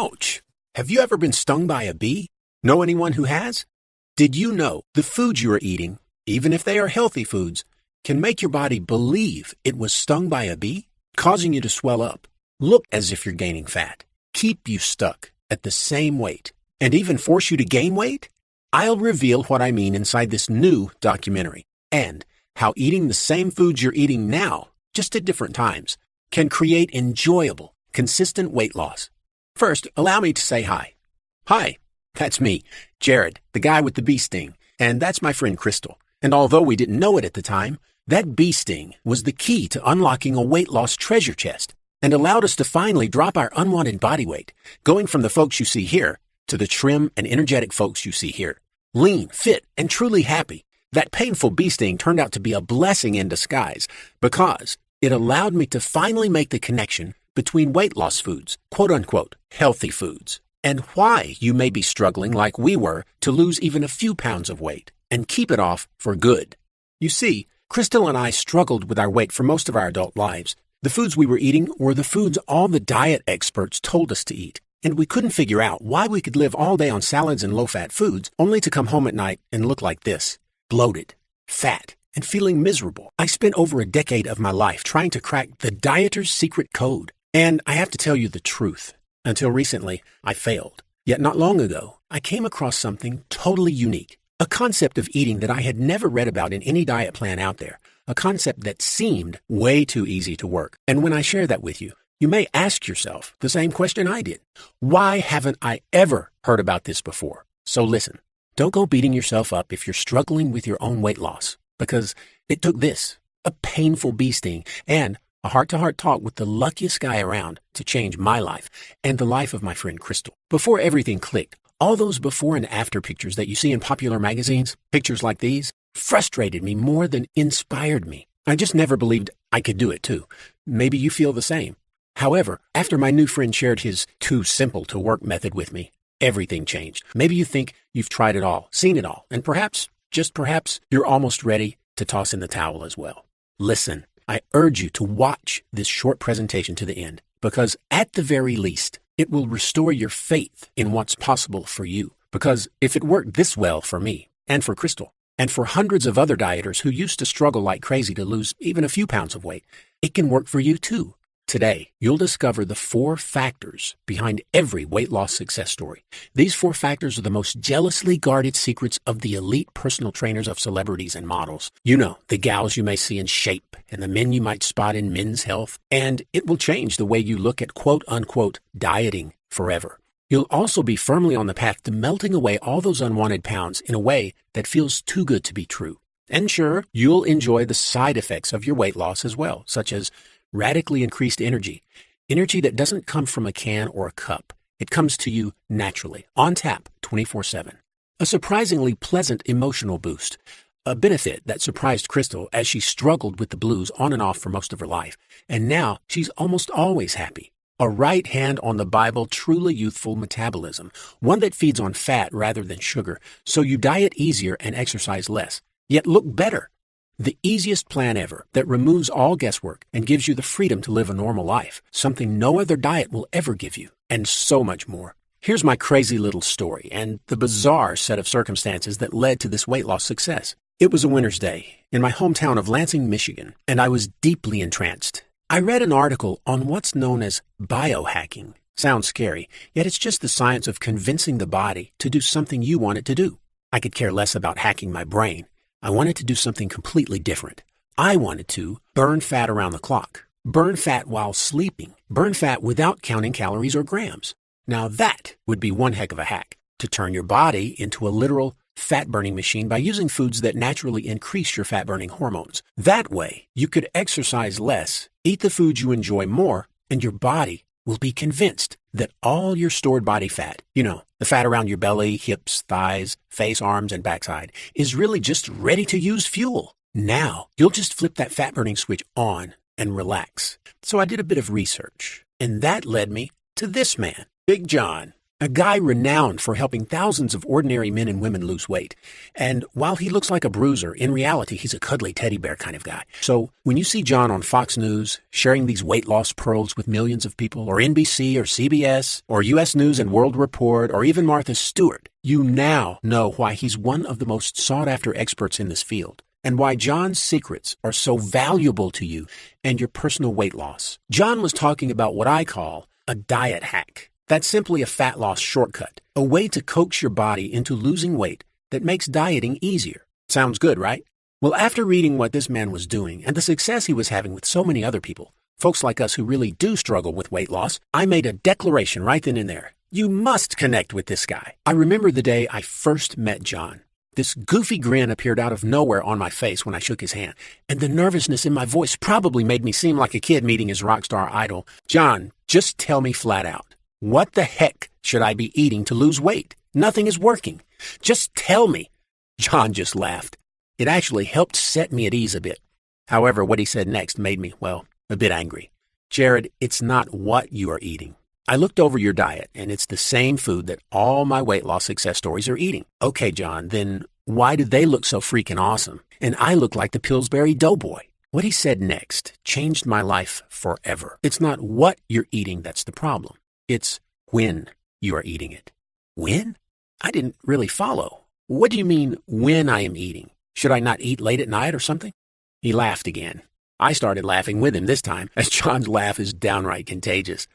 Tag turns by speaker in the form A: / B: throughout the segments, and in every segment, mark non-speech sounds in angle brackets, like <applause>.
A: Ouch! Have you ever been stung by a bee? Know anyone who has? Did you know the foods you are eating, even if they are healthy foods, can make your body believe it was stung by a bee, causing you to swell up, look as if you're gaining fat, keep you stuck at the same weight, and even force you to gain weight? I'll reveal what I mean inside this new documentary and how eating the same foods you're eating now, just at different times, can create enjoyable, consistent weight loss. First, allow me to say hi. Hi, that's me, Jared, the guy with the bee sting, and that's my friend Crystal. And although we didn't know it at the time, that bee sting was the key to unlocking a weight loss treasure chest and allowed us to finally drop our unwanted body weight, going from the folks you see here to the trim and energetic folks you see here. Lean, fit, and truly happy. That painful bee sting turned out to be a blessing in disguise because it allowed me to finally make the connection between weight loss foods, quote unquote, healthy foods, and why you may be struggling like we were to lose even a few pounds of weight and keep it off for good. You see, Crystal and I struggled with our weight for most of our adult lives. The foods we were eating were the foods all the diet experts told us to eat, and we couldn't figure out why we could live all day on salads and low-fat foods only to come home at night and look like this, bloated, fat, and feeling miserable. I spent over a decade of my life trying to crack the dieter's secret code. And I have to tell you the truth. Until recently, I failed. Yet not long ago, I came across something totally unique. A concept of eating that I had never read about in any diet plan out there. A concept that seemed way too easy to work. And when I share that with you, you may ask yourself the same question I did. Why haven't I ever heard about this before? So listen, don't go beating yourself up if you're struggling with your own weight loss, because it took this, a painful bee sting, and a heart to heart talk with the luckiest guy around to change my life and the life of my friend Crystal. Before everything clicked, all those before and after pictures that you see in popular magazines, pictures like these, frustrated me more than inspired me. I just never believed I could do it too. Maybe you feel the same. However, after my new friend shared his too simple to work method with me, everything changed. Maybe you think you've tried it all, seen it all, and perhaps, just perhaps, you're almost ready to toss in the towel as well. Listen, I urge you to watch this short presentation to the end because at the very least, it will restore your faith in what's possible for you. Because if it worked this well for me and for Crystal and for hundreds of other dieters who used to struggle like crazy to lose even a few pounds of weight, it can work for you too. Today, you'll discover the four factors behind every weight loss success story. These four factors are the most jealously guarded secrets of the elite personal trainers of celebrities and models. You know, the gals you may see in shape and the men you might spot in men's health, and it will change the way you look at quote unquote dieting forever. You'll also be firmly on the path to melting away all those unwanted pounds in a way that feels too good to be true. And sure, you'll enjoy the side effects of your weight loss as well, such as radically increased energy. Energy that doesn't come from a can or a cup. It comes to you naturally, on tap, 24 7. A surprisingly pleasant emotional boost. A benefit that surprised Crystal as she struggled with the blues on and off for most of her life. And now she's almost always happy. A right hand on the Bible, truly youthful metabolism, one that feeds on fat rather than sugar, so you diet easier and exercise less, yet look better. The easiest plan ever that removes all guesswork and gives you the freedom to live a normal life, something no other diet will ever give you, and so much more. Here's my crazy little story and the bizarre set of circumstances that led to this weight loss success. It was a winter's day in my hometown of Lansing, Michigan, and I was deeply entranced. I read an article on what's known as biohacking. Sounds scary, yet it's just the science of convincing the body to do something you want it to do. I could care less about hacking my brain. I wanted to do something completely different. I wanted to burn fat around the clock, burn fat while sleeping, burn fat without counting calories or grams. Now that would be one heck of a hack to turn your body into a literal fat burning machine by using foods that naturally increase your fat burning hormones. That way, you could exercise less, eat the foods you enjoy more, and your body will be convinced that all your stored body fat, you know, the fat around your belly, hips, thighs, face, arms, and backside, is really just ready to use fuel. Now, you'll just flip that fat burning switch on and relax. So I did a bit of research, and that led me to this man, Big John. A guy renowned for helping thousands of ordinary men and women lose weight. And while he looks like a bruiser, in reality, he's a cuddly teddy bear kind of guy. So when you see John on Fox News sharing these weight loss pearls with millions of people, or NBC or CBS, or US News and World Report, or even Martha Stewart, you now know why he's one of the most sought after experts in this field and why John's secrets are so valuable to you and your personal weight loss. John was talking about what I call a diet hack. That's simply a fat loss shortcut, a way to coax your body into losing weight that makes dieting easier. Sounds good, right? Well, after reading what this man was doing and the success he was having with so many other people, folks like us who really do struggle with weight loss, I made a declaration right then and there. You must connect with this guy. I remember the day I first met John. This goofy grin appeared out of nowhere on my face when I shook his hand, and the nervousness in my voice probably made me seem like a kid meeting his rock star idol. John, just tell me flat out. What the heck should I be eating to lose weight? Nothing is working. Just tell me. John just laughed. It actually helped set me at ease a bit. However, what he said next made me, well, a bit angry. Jared, it's not what you are eating. I looked over your diet, and it's the same food that all my weight loss success stories are eating. Okay, John, then why do they look so freaking awesome? And I look like the Pillsbury Doughboy. What he said next changed my life forever. It's not what you're eating that's the problem. It's when you are eating it. When? I didn't really follow. What do you mean, when I am eating? Should I not eat late at night or something? He laughed again. I started laughing with him this time, <laughs> as John's laugh is downright contagious.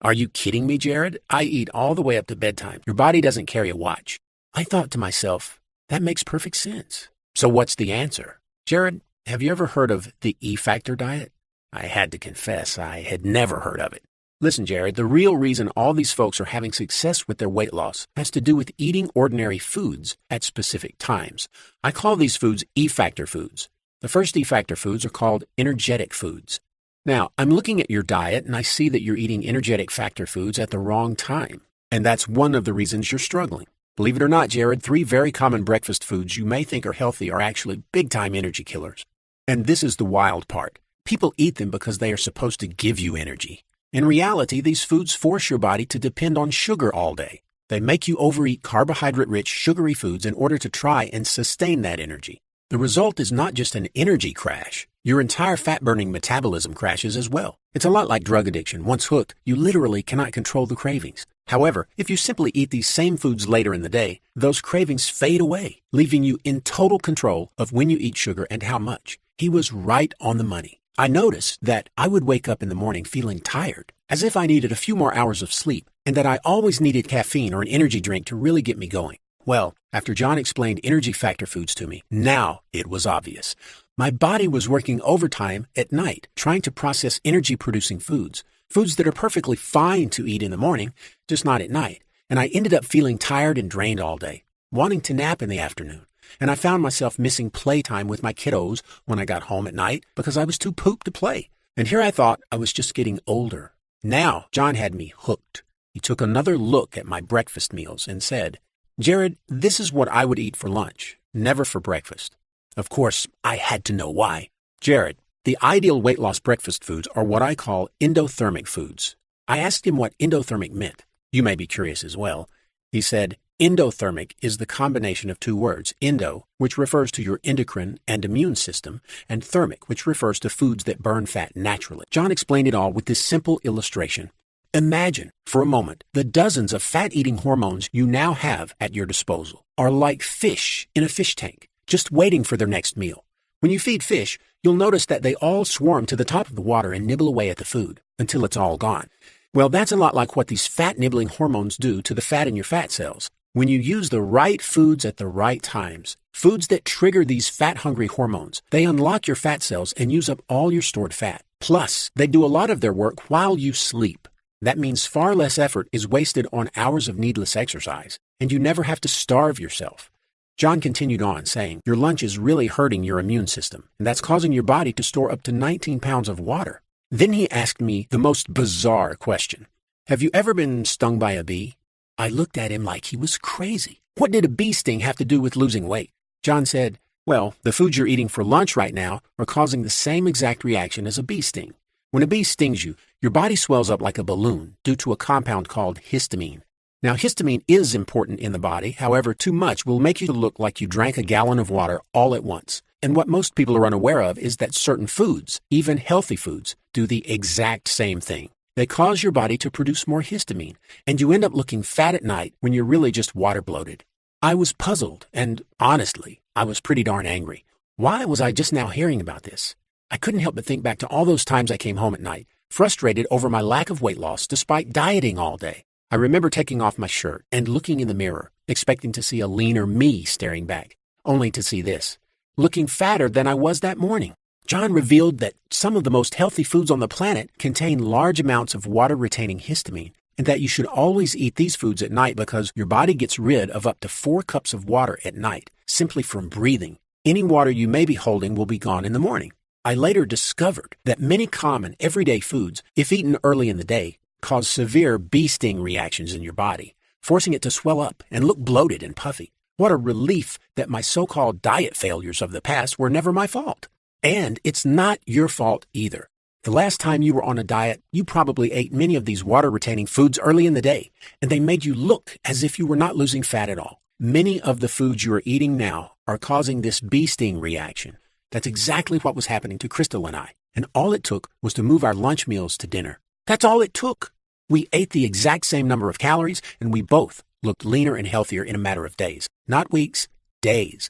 A: Are you kidding me, Jared? I eat all the way up to bedtime. Your body doesn't carry a watch. I thought to myself, that makes perfect sense. So what's the answer? Jared, have you ever heard of the E Factor diet? I had to confess, I had never heard of it. Listen, Jared, the real reason all these folks are having success with their weight loss has to do with eating ordinary foods at specific times. I call these foods E factor foods. The first E factor foods are called energetic foods. Now, I'm looking at your diet and I see that you're eating energetic factor foods at the wrong time. And that's one of the reasons you're struggling. Believe it or not, Jared, three very common breakfast foods you may think are healthy are actually big time energy killers. And this is the wild part. People eat them because they are supposed to give you energy. In reality, these foods force your body to depend on sugar all day. They make you overeat carbohydrate rich, sugary foods in order to try and sustain that energy. The result is not just an energy crash, your entire fat burning metabolism crashes as well. It's a lot like drug addiction. Once hooked, you literally cannot control the cravings. However, if you simply eat these same foods later in the day, those cravings fade away, leaving you in total control of when you eat sugar and how much. He was right on the money. I noticed that I would wake up in the morning feeling tired, as if I needed a few more hours of sleep, and that I always needed caffeine or an energy drink to really get me going. Well, after John explained energy factor foods to me, now it was obvious. My body was working overtime at night, trying to process energy producing foods, foods that are perfectly fine to eat in the morning, just not at night. And I ended up feeling tired and drained all day, wanting to nap in the afternoon and I found myself missing playtime with my kiddos when I got home at night because I was too pooped to play. And here I thought I was just getting older. Now, John had me hooked. He took another look at my breakfast meals and said, Jared, this is what I would eat for lunch, never for breakfast. Of course, I had to know why. Jared, the ideal weight loss breakfast foods are what I call endothermic foods. I asked him what endothermic meant. You may be curious as well. He said, Endothermic is the combination of two words, endo, which refers to your endocrine and immune system, and thermic, which refers to foods that burn fat naturally. John explained it all with this simple illustration. Imagine, for a moment, the dozens of fat eating hormones you now have at your disposal are like fish in a fish tank, just waiting for their next meal. When you feed fish, you'll notice that they all swarm to the top of the water and nibble away at the food until it's all gone. Well, that's a lot like what these fat nibbling hormones do to the fat in your fat cells. When you use the right foods at the right times, foods that trigger these fat hungry hormones, they unlock your fat cells and use up all your stored fat. Plus, they do a lot of their work while you sleep. That means far less effort is wasted on hours of needless exercise, and you never have to starve yourself. John continued on, saying, Your lunch is really hurting your immune system, and that's causing your body to store up to 19 pounds of water. Then he asked me the most bizarre question Have you ever been stung by a bee? I looked at him like he was crazy. What did a bee sting have to do with losing weight? John said, Well, the foods you're eating for lunch right now are causing the same exact reaction as a bee sting. When a bee stings you, your body swells up like a balloon due to a compound called histamine. Now, histamine is important in the body. However, too much will make you look like you drank a gallon of water all at once. And what most people are unaware of is that certain foods, even healthy foods, do the exact same thing. They cause your body to produce more histamine, and you end up looking fat at night when you're really just water bloated. I was puzzled, and honestly, I was pretty darn angry. Why was I just now hearing about this? I couldn't help but think back to all those times I came home at night, frustrated over my lack of weight loss despite dieting all day. I remember taking off my shirt and looking in the mirror, expecting to see a leaner me staring back, only to see this, looking fatter than I was that morning. John revealed that some of the most healthy foods on the planet contain large amounts of water retaining histamine, and that you should always eat these foods at night because your body gets rid of up to four cups of water at night simply from breathing. Any water you may be holding will be gone in the morning. I later discovered that many common everyday foods, if eaten early in the day, cause severe bee sting reactions in your body, forcing it to swell up and look bloated and puffy. What a relief that my so called diet failures of the past were never my fault. And it's not your fault either. The last time you were on a diet, you probably ate many of these water retaining foods early in the day, and they made you look as if you were not losing fat at all. Many of the foods you are eating now are causing this bee sting reaction. That's exactly what was happening to Crystal and I. And all it took was to move our lunch meals to dinner. That's all it took. We ate the exact same number of calories, and we both looked leaner and healthier in a matter of days. Not weeks, days.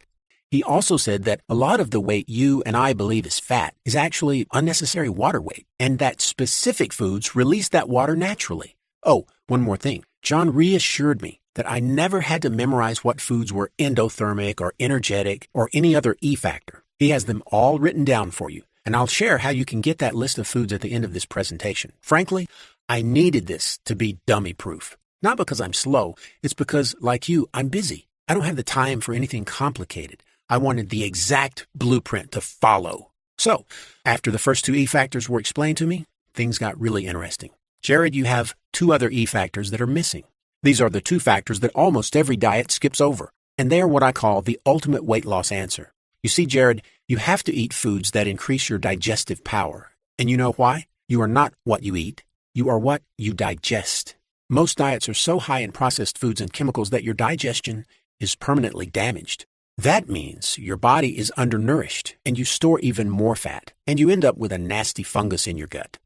A: He also said that a lot of the weight you and I believe is fat is actually unnecessary water weight, and that specific foods release that water naturally. Oh, one more thing. John reassured me that I never had to memorize what foods were endothermic or energetic or any other E factor. He has them all written down for you, and I'll share how you can get that list of foods at the end of this presentation. Frankly, I needed this to be dummy proof. Not because I'm slow, it's because, like you, I'm busy. I don't have the time for anything complicated. I wanted the exact blueprint to follow. So, after the first two E factors were explained to me, things got really interesting. Jared, you have two other E factors that are missing. These are the two factors that almost every diet skips over, and they are what I call the ultimate weight loss answer. You see, Jared, you have to eat foods that increase your digestive power. And you know why? You are not what you eat. You are what you digest. Most diets are so high in processed foods and chemicals that your digestion is permanently damaged. That means your body is undernourished and you store even more fat, and you end up with a nasty fungus in your gut.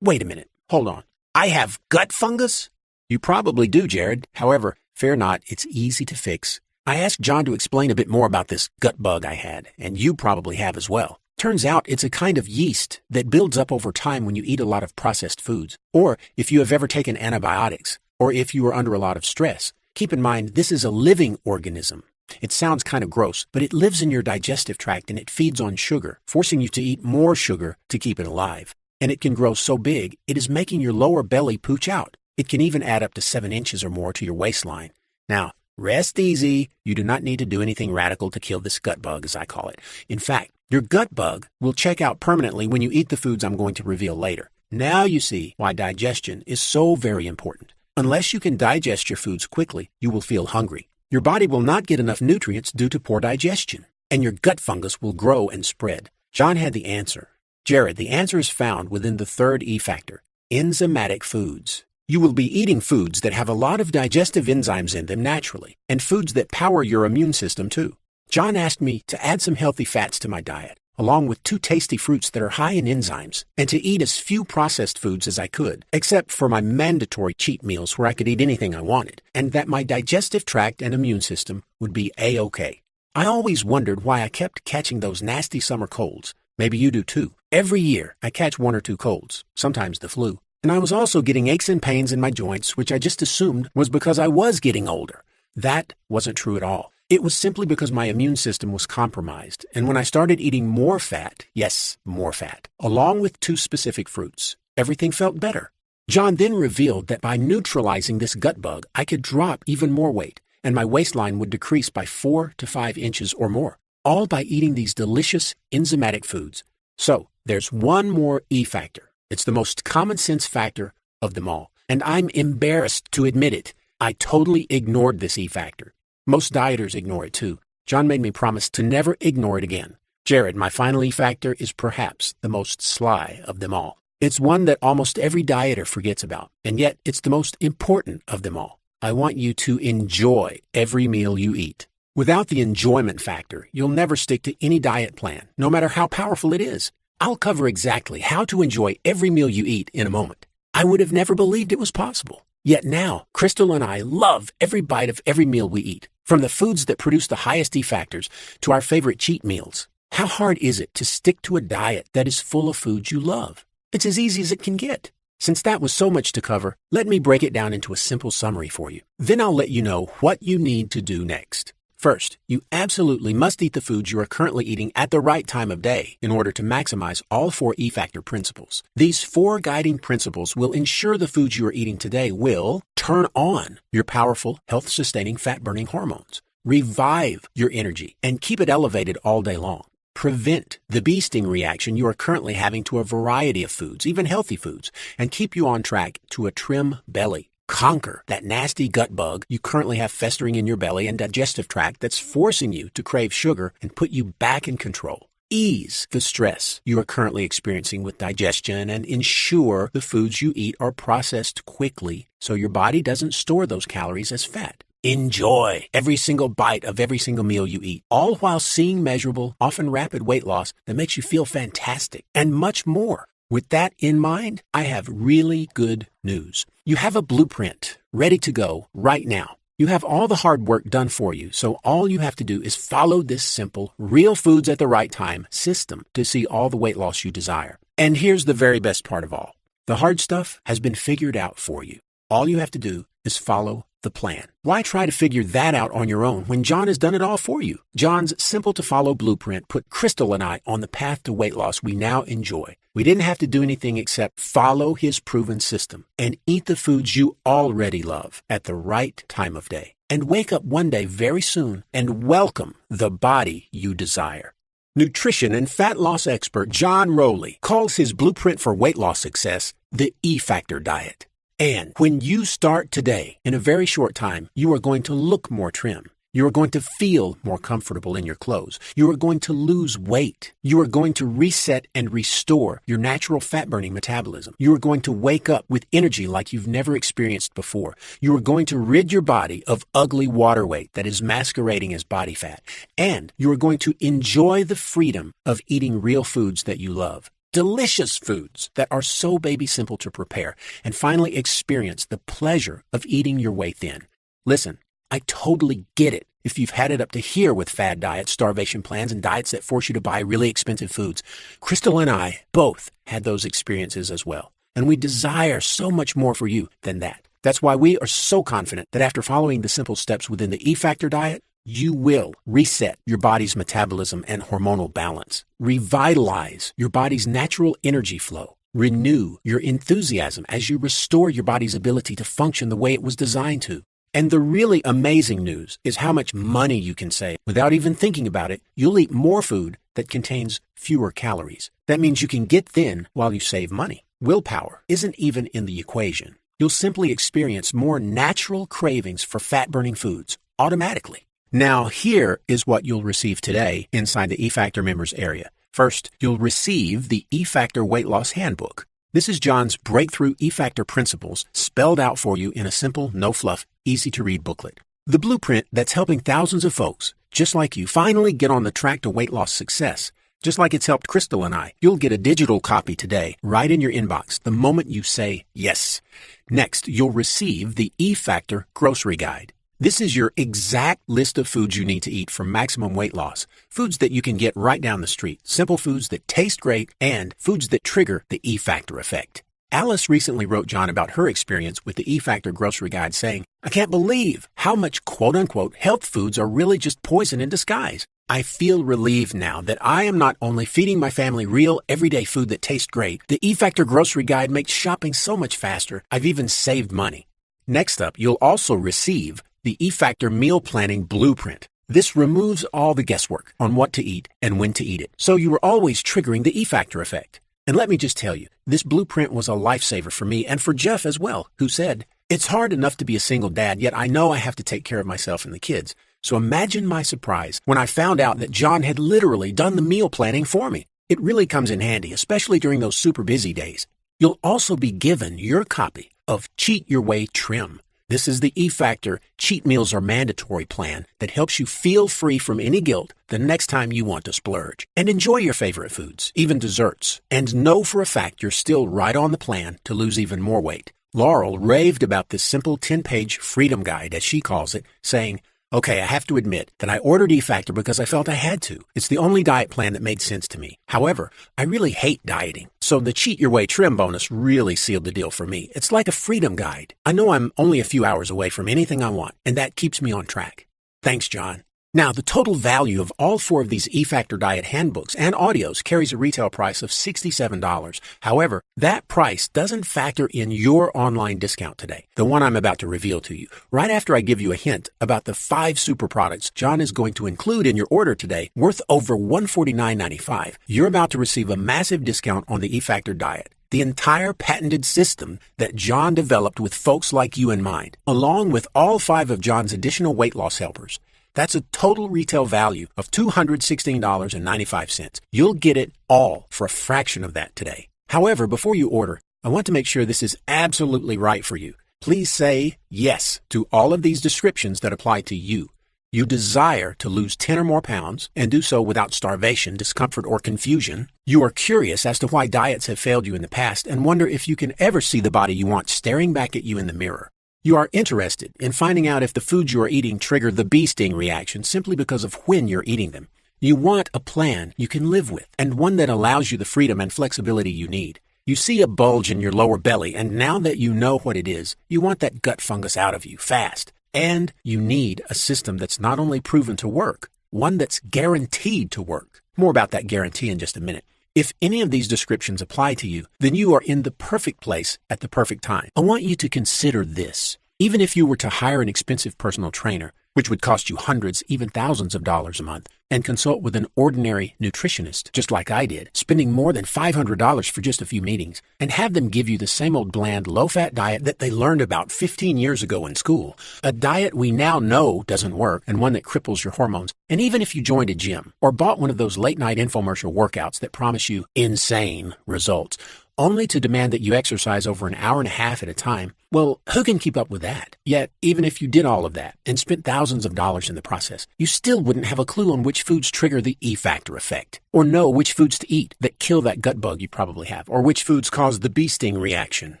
A: Wait a minute. Hold on. I have gut fungus? You probably do, Jared. However, fear not, it's easy to fix. I asked John to explain a bit more about this gut bug I had, and you probably have as well. Turns out it's a kind of yeast that builds up over time when you eat a lot of processed foods, or if you have ever taken antibiotics, or if you are under a lot of stress. Keep in mind, this is a living organism. It sounds kind of gross, but it lives in your digestive tract and it feeds on sugar, forcing you to eat more sugar to keep it alive. And it can grow so big, it is making your lower belly pooch out. It can even add up to seven inches or more to your waistline. Now, rest easy. You do not need to do anything radical to kill this gut bug, as I call it. In fact, your gut bug will check out permanently when you eat the foods I'm going to reveal later. Now you see why digestion is so very important. Unless you can digest your foods quickly, you will feel hungry. Your body will not get enough nutrients due to poor digestion, and your gut fungus will grow and spread. John had the answer. Jared, the answer is found within the third E factor enzymatic foods. You will be eating foods that have a lot of digestive enzymes in them naturally, and foods that power your immune system too. John asked me to add some healthy fats to my diet, along with two tasty fruits that are high in enzymes, and to eat as few processed foods as I could, except for my mandatory cheat meals where I could eat anything I wanted, and that my digestive tract and immune system would be A-OK. I always wondered why I kept catching those nasty summer colds. Maybe you do too. Every year, I catch one or two colds, sometimes the flu. And I was also getting aches and pains in my joints, which I just assumed was because I was getting older. That wasn't true at all. It was simply because my immune system was compromised, and when I started eating more fat, yes, more fat, along with two specific fruits, everything felt better. John then revealed that by neutralizing this gut bug, I could drop even more weight, and my waistline would decrease by four to five inches or more, all by eating these delicious enzymatic foods. So, there's one more E factor. It's the most common sense factor of them all, and I'm embarrassed to admit it. I totally ignored this E factor. Most dieters ignore it too. John made me promise to never ignore it again. Jared, my final E factor, is perhaps the most sly of them all. It's one that almost every dieter forgets about, and yet it's the most important of them all. I want you to enjoy every meal you eat. Without the enjoyment factor, you'll never stick to any diet plan, no matter how powerful it is. I'll cover exactly how to enjoy every meal you eat in a moment. I would have never believed it was possible. Yet now, Crystal and I love every bite of every meal we eat, from the foods that produce the highest E factors to our favorite cheat meals. How hard is it to stick to a diet that is full of foods you love? It's as easy as it can get. Since that was so much to cover, let me break it down into a simple summary for you. Then I'll let you know what you need to do next. First, you absolutely must eat the foods you are currently eating at the right time of day in order to maximize all four E factor principles. These four guiding principles will ensure the foods you are eating today will turn on your powerful, health sustaining, fat burning hormones, revive your energy, and keep it elevated all day long. Prevent the bee sting reaction you are currently having to a variety of foods, even healthy foods, and keep you on track to a trim belly. Conquer that nasty gut bug you currently have festering in your belly and digestive tract that's forcing you to crave sugar and put you back in control. Ease the stress you are currently experiencing with digestion and ensure the foods you eat are processed quickly so your body doesn't store those calories as fat. Enjoy every single bite of every single meal you eat, all while seeing measurable, often rapid weight loss that makes you feel fantastic and much more. With that in mind, I have really good news. You have a blueprint ready to go right now. You have all the hard work done for you, so all you have to do is follow this simple, real foods at the right time system to see all the weight loss you desire. And here's the very best part of all the hard stuff has been figured out for you. All you have to do is follow the plan. Why try to figure that out on your own when John has done it all for you? John's simple to follow blueprint put Crystal and I on the path to weight loss we now enjoy. We didn't have to do anything except follow his proven system and eat the foods you already love at the right time of day. And wake up one day very soon and welcome the body you desire. Nutrition and fat loss expert John Rowley calls his blueprint for weight loss success the E Factor diet. And when you start today, in a very short time, you are going to look more trim. You are going to feel more comfortable in your clothes. You are going to lose weight. You are going to reset and restore your natural fat burning metabolism. You are going to wake up with energy like you've never experienced before. You are going to rid your body of ugly water weight that is masquerading as body fat. And you are going to enjoy the freedom of eating real foods that you love delicious foods that are so baby simple to prepare, and finally experience the pleasure of eating your way thin. Listen, I totally get it if you've had it up to here with fad diets, starvation plans, and diets that force you to buy really expensive foods. Crystal and I both had those experiences as well, and we desire so much more for you than that. That's why we are so confident that after following the simple steps within the E Factor diet, you will reset your body's metabolism and hormonal balance, revitalize your body's natural energy flow, renew your enthusiasm as you restore your body's ability to function the way it was designed to. And the really amazing news is how much money you can save. Without even thinking about it, you'll eat more food that contains fewer calories. That means you can get thin while you save money. Willpower isn't even in the equation. You'll simply experience more natural cravings for fat burning foods automatically. Now, here is what you'll receive today inside the eFactor members area. First, you'll receive the eFactor Weight Loss Handbook. This is John's breakthrough eFactor principles spelled out for you in a simple, no fluff, easy to read booklet. The blueprint that's helping thousands of folks, just like you, finally get on the track to weight loss success. Just like it's helped Crystal and I, you'll get a digital copy today, right in your inbox, the moment you say yes. Next, you'll receive the E Factor Grocery Guide. This is your exact list of foods you need to eat for maximum weight loss. Foods that you can get right down the street. Simple foods that taste great and foods that trigger the E Factor effect. Alice recently wrote John about her experience with the E Factor grocery guide saying, I can't believe how much quote unquote health foods are really just poison in disguise. I feel relieved now that I am not only feeding my family real everyday food that tastes great, the E Factor grocery guide makes shopping so much faster. I've even saved money. Next up, you'll also receive the E Factor Meal Planning Blueprint. This removes all the guesswork on what to eat and when to eat it, so you are always triggering the E Factor effect. And let me just tell you, this blueprint was a lifesaver for me and for Jeff as well, who said, It's hard enough to be a single dad, yet I know I have to take care of myself and the kids. So imagine my surprise when I found out that John had literally done the meal planning for me. It really comes in handy, especially during those super busy days. You'll also be given your copy of Cheat Your Way Trim. This is the E Factor Cheat Meals Are Mandatory plan that helps you feel free from any guilt the next time you want to splurge. And enjoy your favorite foods, even desserts. And know for a fact you're still right on the plan to lose even more weight. Laurel raved about this simple 10 page freedom guide, as she calls it, saying, Okay, I have to admit that I ordered E-Factor because I felt I had to. It's the only diet plan that made sense to me. However, I really hate dieting. So the Cheat Your Way trim bonus really sealed the deal for me. It's like a freedom guide. I know I'm only a few hours away from anything I want, and that keeps me on track. Thanks, John. Now, the total value of all four of these E-Factor Diet handbooks and audios carries a retail price of $67. However, that price doesn't factor in your online discount today, the one I'm about to reveal to you. Right after I give you a hint about the five super products John is going to include in your order today, worth over $149.95, you're about to receive a massive discount on the E-Factor Diet the entire patented system that John developed with folks like you in mind, along with all five of John's additional weight loss helpers. That's a total retail value of $216.95. You'll get it all for a fraction of that today. However, before you order, I want to make sure this is absolutely right for you. Please say yes to all of these descriptions that apply to you. You desire to lose 10 or more pounds and do so without starvation, discomfort, or confusion. You are curious as to why diets have failed you in the past and wonder if you can ever see the body you want staring back at you in the mirror. You are interested in finding out if the foods you are eating trigger the bee sting reaction simply because of when you're eating them. You want a plan you can live with and one that allows you the freedom and flexibility you need. You see a bulge in your lower belly, and now that you know what it is, you want that gut fungus out of you fast. And you need a system that's not only proven to work, one that's guaranteed to work. More about that guarantee in just a minute. If any of these descriptions apply to you, then you are in the perfect place at the perfect time. I want you to consider this. Even if you were to hire an expensive personal trainer, which would cost you hundreds, even thousands of dollars a month, and consult with an ordinary nutritionist, just like I did, spending more than $500 for just a few meetings, and have them give you the same old bland, low fat diet that they learned about 15 years ago in school. A diet we now know doesn't work and one that cripples your hormones. And even if you joined a gym or bought one of those late night infomercial workouts that promise you insane results, only to demand that you exercise over an hour and a half at a time, well, who can keep up with that? Yet, even if you did all of that and spent thousands of dollars in the process, you still wouldn't have a clue on which foods trigger the E factor effect, or know which foods to eat that kill that gut bug you probably have, or which foods cause the bee sting reaction.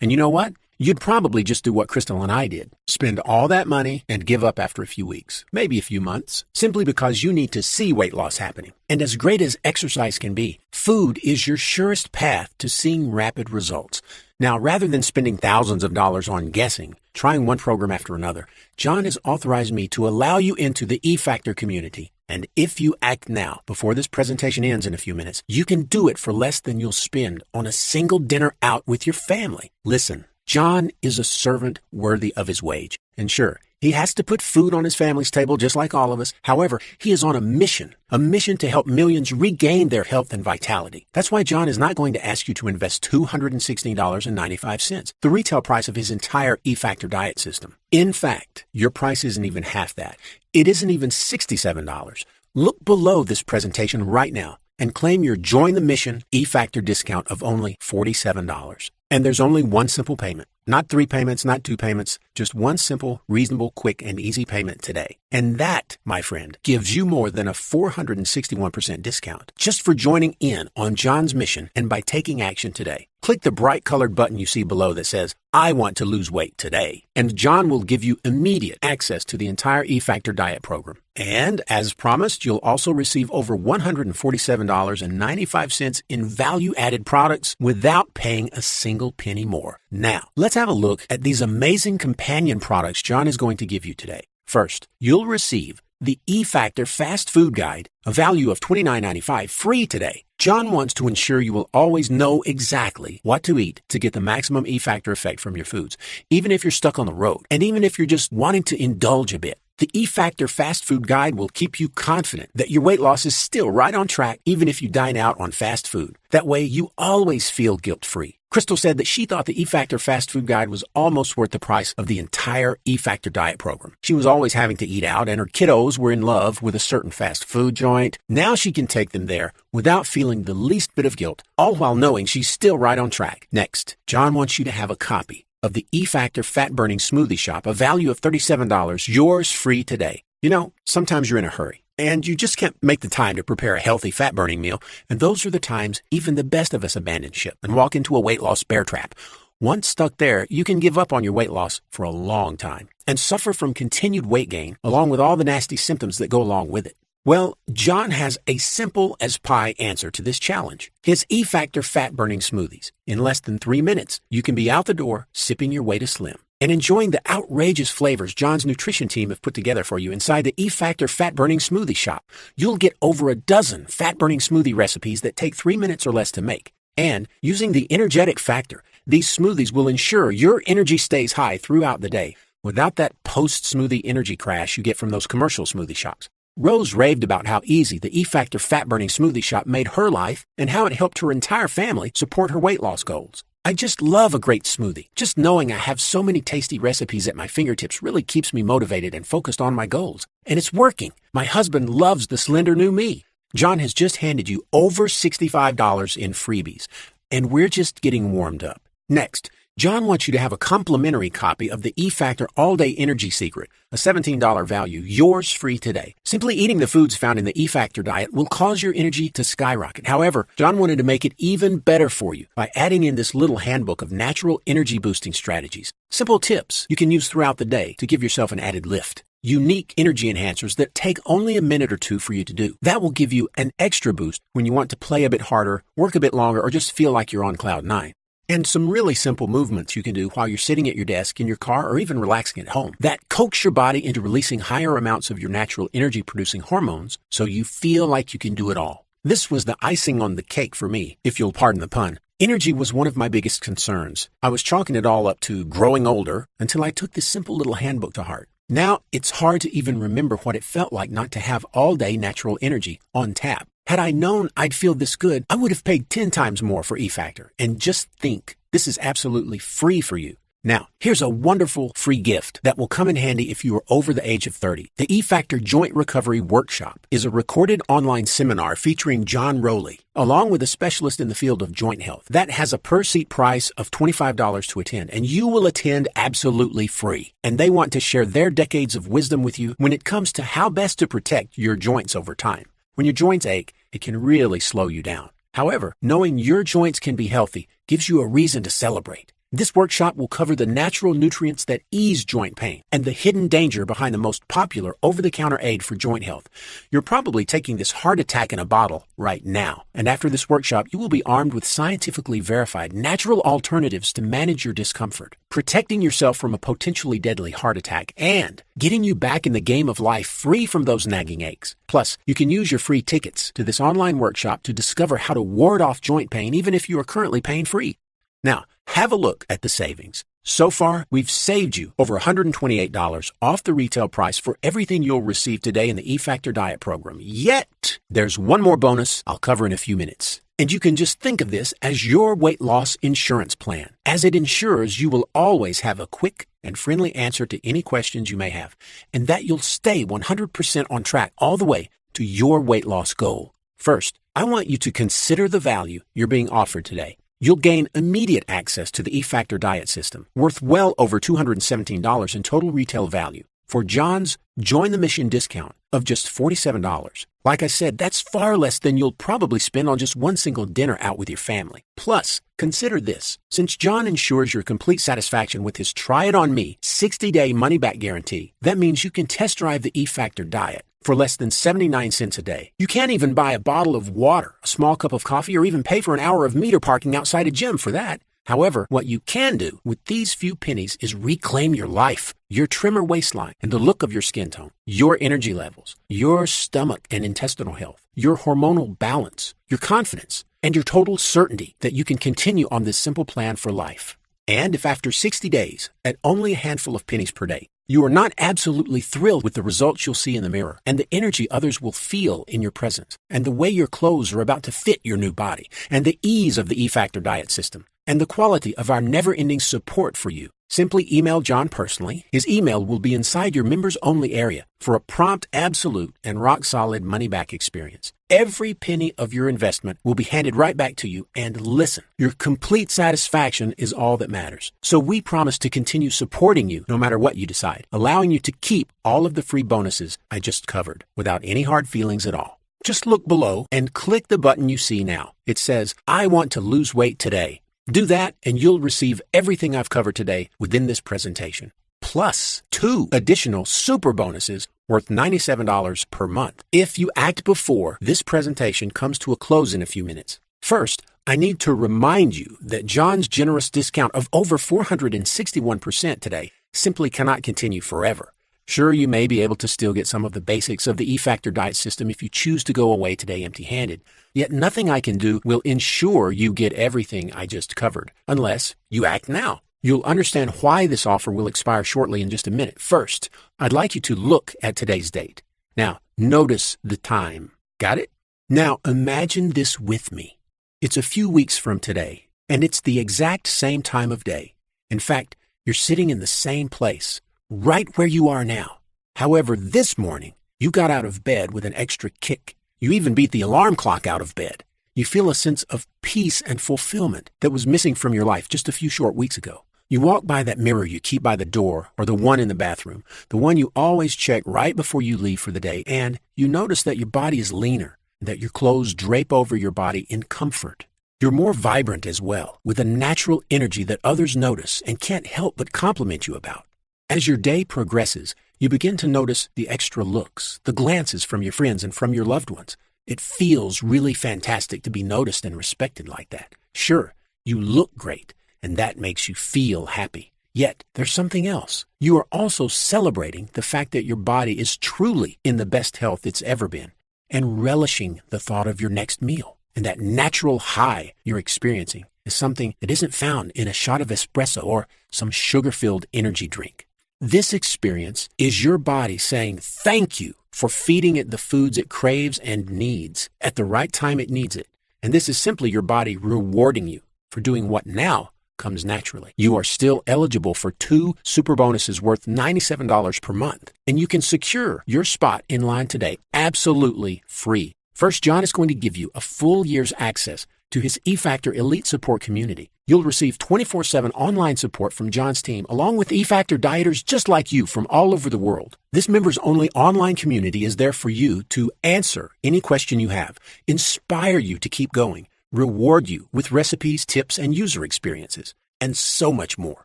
A: And you know what? You'd probably just do what Crystal and I did spend all that money and give up after a few weeks, maybe a few months, simply because you need to see weight loss happening. And as great as exercise can be, food is your surest path to seeing rapid results. Now, rather than spending thousands of dollars on guessing, trying one program after another, John has authorized me to allow you into the E Factor community. And if you act now, before this presentation ends in a few minutes, you can do it for less than you'll spend on a single dinner out with your family. Listen. John is a servant worthy of his wage. And sure, he has to put food on his family's table just like all of us. However, he is on a mission, a mission to help millions regain their health and vitality. That's why John is not going to ask you to invest $216.95, the retail price of his entire E-Factor diet system. In fact, your price isn't even half that. It isn't even $67. Look below this presentation right now and claim your Join the Mission E-Factor discount of only $47. And there's only one simple payment. Not three payments, not two payments, just one simple, reasonable, quick, and easy payment today. And that, my friend, gives you more than a 461% discount just for joining in on John's mission and by taking action today. Click the bright colored button you see below that says, I want to lose weight today. And John will give you immediate access to the entire E-Factor diet program. And as promised, you'll also receive over $147.95 in value added products without paying a single penny more. Now, let's have a look at these amazing companion products John is going to give you today. First, you'll receive the E Factor Fast Food Guide, a value of $29.95 free today. John wants to ensure you will always know exactly what to eat to get the maximum E Factor effect from your foods, even if you're stuck on the road, and even if you're just wanting to indulge a bit. The E Factor Fast Food Guide will keep you confident that your weight loss is still right on track, even if you dine out on fast food. That way, you always feel guilt free. Crystal said that she thought the E-Factor fast food guide was almost worth the price of the entire E-Factor diet program. She was always having to eat out and her kiddos were in love with a certain fast food joint. Now she can take them there without feeling the least bit of guilt, all while knowing she's still right on track. Next, John wants you to have a copy of the E Factor Fat Burning Smoothie Shop, a value of $37, yours free today. You know, sometimes you're in a hurry and you just can't make the time to prepare a healthy fat burning meal. And those are the times even the best of us abandon ship and walk into a weight loss bear trap. Once stuck there, you can give up on your weight loss for a long time and suffer from continued weight gain along with all the nasty symptoms that go along with it. Well, John has a simple as pie answer to this challenge. His E Factor fat burning smoothies. In less than three minutes, you can be out the door sipping your way to slim and enjoying the outrageous flavors John's nutrition team have put together for you inside the E Factor fat burning smoothie shop. You'll get over a dozen fat burning smoothie recipes that take three minutes or less to make. And using the energetic factor, these smoothies will ensure your energy stays high throughout the day without that post smoothie energy crash you get from those commercial smoothie shops. Rose raved about how easy the E Factor fat burning smoothie shop made her life and how it helped her entire family support her weight loss goals. I just love a great smoothie. Just knowing I have so many tasty recipes at my fingertips really keeps me motivated and focused on my goals. And it's working. My husband loves the slender new me. John has just handed you over $65 in freebies, and we're just getting warmed up. Next, John wants you to have a complimentary copy of the E Factor All Day Energy Secret, a $17 value, yours free today. Simply eating the foods found in the E Factor diet will cause your energy to skyrocket. However, John wanted to make it even better for you by adding in this little handbook of natural energy boosting strategies. Simple tips you can use throughout the day to give yourself an added lift. Unique energy enhancers that take only a minute or two for you to do. That will give you an extra boost when you want to play a bit harder, work a bit longer, or just feel like you're on cloud nine and some really simple movements you can do while you're sitting at your desk, in your car, or even relaxing at home that coax your body into releasing higher amounts of your natural energy producing hormones so you feel like you can do it all. This was the icing on the cake for me, if you'll pardon the pun. Energy was one of my biggest concerns. I was chalking it all up to growing older until I took this simple little handbook to heart. Now it's hard to even remember what it felt like not to have all day natural energy on tap. Had I known I'd feel this good, I would have paid 10 times more for eFactor. And just think, this is absolutely free for you. Now, here's a wonderful free gift that will come in handy if you are over the age of 30. The eFactor Joint Recovery Workshop is a recorded online seminar featuring John Rowley, along with a specialist in the field of joint health. That has a per seat price of $25 to attend, and you will attend absolutely free. And they want to share their decades of wisdom with you when it comes to how best to protect your joints over time. When your joints ache, it can really slow you down. However, knowing your joints can be healthy gives you a reason to celebrate. This workshop will cover the natural nutrients that ease joint pain and the hidden danger behind the most popular over the counter aid for joint health. You're probably taking this heart attack in a bottle right now. And after this workshop, you will be armed with scientifically verified natural alternatives to manage your discomfort, protecting yourself from a potentially deadly heart attack and getting you back in the game of life free from those nagging aches. Plus, you can use your free tickets to this online workshop to discover how to ward off joint pain even if you are currently pain free. Now, have a look at the savings. So far, we've saved you over $128 off the retail price for everything you'll receive today in the eFactor Diet program. Yet, there's one more bonus I'll cover in a few minutes. And you can just think of this as your weight loss insurance plan, as it ensures you will always have a quick and friendly answer to any questions you may have, and that you'll stay 100% on track all the way to your weight loss goal. First, I want you to consider the value you're being offered today. You'll gain immediate access to the eFactor diet system, worth well over $217 in total retail value. For John's Join the Mission discount of just $47. Like I said, that's far less than you'll probably spend on just one single dinner out with your family. Plus, consider this. Since John ensures your complete satisfaction with his Try It On Me 60 day money back guarantee, that means you can test drive the eFactor diet for less than 79 cents a day. You can't even buy a bottle of water, a small cup of coffee, or even pay for an hour of meter parking outside a gym for that. However, what you can do with these few pennies is reclaim your life, your trimmer waistline, and the look of your skin tone, your energy levels, your stomach and intestinal health, your hormonal balance, your confidence, and your total certainty that you can continue on this simple plan for life. And if after 60 days, at only a handful of pennies per day, you are not absolutely thrilled with the results you'll see in the mirror and the energy others will feel in your presence and the way your clothes are about to fit your new body and the ease of the E Factor diet system and the quality of our never-ending support for you. Simply email John personally. His email will be inside your members only area for a prompt, absolute, and rock solid money back experience. Every penny of your investment will be handed right back to you. And listen, your complete satisfaction is all that matters. So we promise to continue supporting you no matter what you decide, allowing you to keep all of the free bonuses I just covered without any hard feelings at all. Just look below and click the button you see now. It says, I want to lose weight today. Do that and you'll receive everything I've covered today within this presentation, plus two additional super bonuses worth $97 per month if you act before this presentation comes to a close in a few minutes. First, I need to remind you that John's generous discount of over 461% today simply cannot continue forever. Sure, you may be able to still get some of the basics of the E-Factor diet system if you choose to go away today empty-handed. Yet nothing I can do will ensure you get everything I just covered, unless you act now. You'll understand why this offer will expire shortly in just a minute. First, I'd like you to look at today's date. Now, notice the time. Got it? Now, imagine this with me. It's a few weeks from today, and it's the exact same time of day. In fact, you're sitting in the same place right where you are now. However, this morning, you got out of bed with an extra kick. You even beat the alarm clock out of bed. You feel a sense of peace and fulfillment that was missing from your life just a few short weeks ago. You walk by that mirror you keep by the door or the one in the bathroom, the one you always check right before you leave for the day, and you notice that your body is leaner, that your clothes drape over your body in comfort. You're more vibrant as well, with a natural energy that others notice and can't help but compliment you about. As your day progresses, you begin to notice the extra looks, the glances from your friends and from your loved ones. It feels really fantastic to be noticed and respected like that. Sure, you look great, and that makes you feel happy. Yet, there's something else. You are also celebrating the fact that your body is truly in the best health it's ever been and relishing the thought of your next meal. And that natural high you're experiencing is something that isn't found in a shot of espresso or some sugar filled energy drink. This experience is your body saying thank you for feeding it the foods it craves and needs at the right time it needs it. And this is simply your body rewarding you for doing what now comes naturally. You are still eligible for two super bonuses worth $97 per month, and you can secure your spot in line today absolutely free. First, John is going to give you a full year's access to his eFactor Elite Support community. You'll receive 24 7 online support from John's team, along with eFactor dieters just like you from all over the world. This members only online community is there for you to answer any question you have, inspire you to keep going, reward you with recipes, tips, and user experiences, and so much more.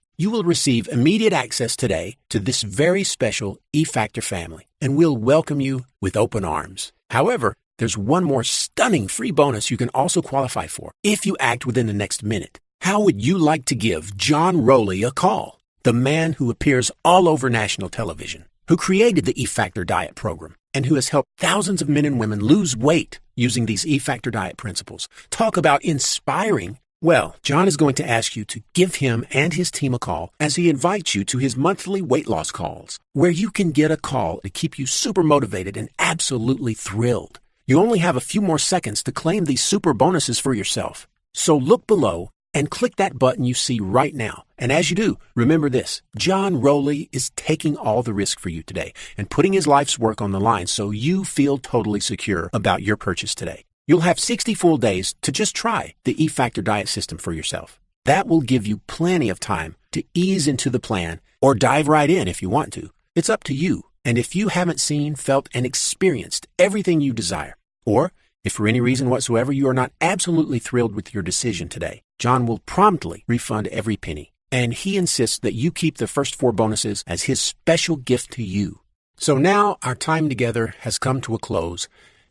A: You will receive immediate access today to this very special eFactor family, and we'll welcome you with open arms. However, there's one more stunning free bonus you can also qualify for if you act within the next minute. How would you like to give John Rowley a call? The man who appears all over national television, who created the E Factor diet program, and who has helped thousands of men and women lose weight using these E Factor diet principles. Talk about inspiring. Well, John is going to ask you to give him and his team a call as he invites you to his monthly weight loss calls, where you can get a call to keep you super motivated and absolutely thrilled. You only have a few more seconds to claim these super bonuses for yourself. So look below and click that button you see right now. And as you do, remember this John Rowley is taking all the risk for you today and putting his life's work on the line so you feel totally secure about your purchase today. You'll have 60 full days to just try the E Factor diet system for yourself. That will give you plenty of time to ease into the plan or dive right in if you want to. It's up to you. And if you haven't seen, felt, and experienced everything you desire, or if for any reason whatsoever you are not absolutely thrilled with your decision today, John will promptly refund every penny. And he insists that you keep the first four bonuses as his special gift to you. So now our time together has come to a close,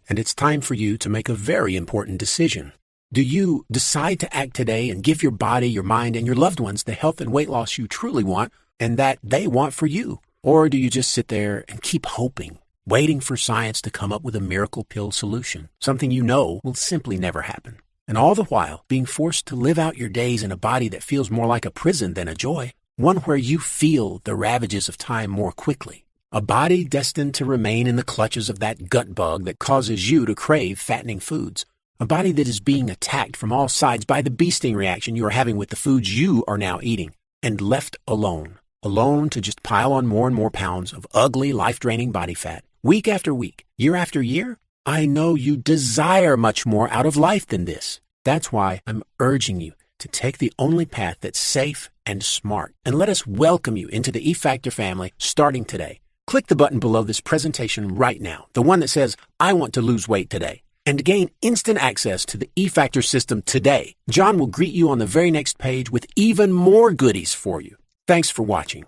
A: and it's time for you to make a very important decision. Do you decide to act today and give your body, your mind, and your loved ones the health and weight loss you truly want and that they want for you? Or do you just sit there and keep hoping, waiting for science to come up with a miracle pill solution, something you know will simply never happen? And all the while being forced to live out your days in a body that feels more like a prison than a joy, one where you feel the ravages of time more quickly. A body destined to remain in the clutches of that gut bug that causes you to crave fattening foods. A body that is being attacked from all sides by the bee sting reaction you are having with the foods you are now eating, and left alone alone to just pile on more and more pounds of ugly, life draining body fat, week after week, year after year? I know you desire much more out of life than this. That's why I'm urging you to take the only path that's safe and smart. And let us welcome you into the eFactor family starting today. Click the button below this presentation right now, the one that says, I want to lose weight today. And gain instant access to the eFactor system today, John will greet you on the very next page with even more goodies for you. Thanks for watching.